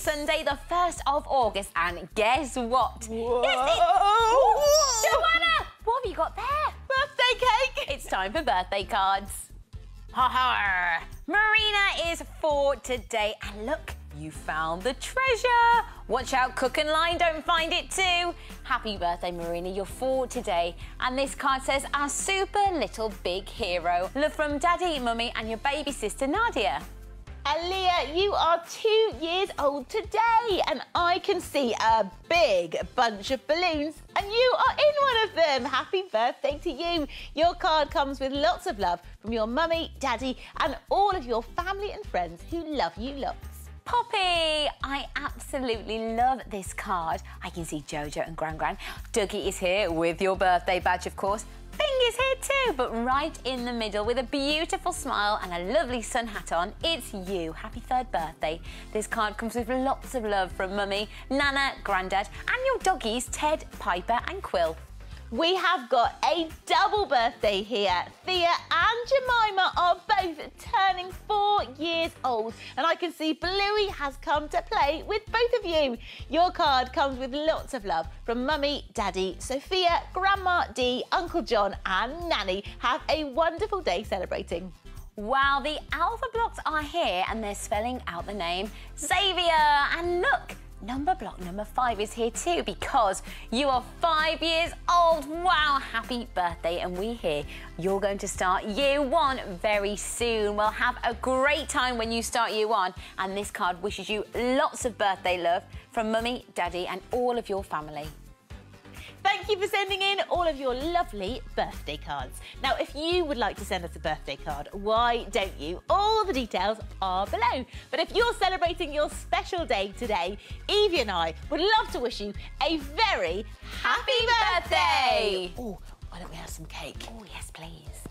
Sunday, the 1st of August, and guess what? Whoa. Yes, it's... Joanna, what have you got there? Birthday cake! It's time for birthday cards. Ha ha! Marina is four today, and look, you found the treasure. Watch out, cook and line don't find it too. Happy birthday, Marina. You're four today. And this card says, our super little big hero. Love from Daddy, Mummy, and your baby sister, Nadia. Aaliyah, you are two years old today, and I can see a big bunch of balloons, and you are in one of them. Happy birthday to you. Your card comes with lots of love from your mummy, daddy, and all of your family and friends who love you lots. Poppy, I absolutely love this card. I can see Jojo and Gran Gran. Duggee is here with your birthday badge, of course. Is here too, but right in the middle with a beautiful smile and a lovely sun hat on, it's you. Happy third birthday. This card comes with lots of love from Mummy, Nana, Grandad, and your doggies, Ted, Piper, and Quill. We have got a double birthday here. Thea and Jemima are both turning four years old. And I can see Bluey has come to play with both of you. Your card comes with lots of love from Mummy, Daddy, Sophia, Grandma Dee, Uncle John and Nanny. Have a wonderful day celebrating. Wow, the Alphablocks are here and they're spelling out the name Xavier. And look, Numberblock number five is here too because you are five years old. Wow, happy birthday. And we hear you're going to start year one very soon. Well, have a great time when you start year one. And this card wishes you lots of birthday love from mummy, daddy, and all of your family. Thank you for sending in all of your lovely birthday cards. Now, if you would like to send us a birthday card, why don't you? All the details are below. But if you're celebrating your special day today, Evie and I would love to wish you a very happy, Happy birthday! Oh, why don't we have some cake? Oh, yes, please.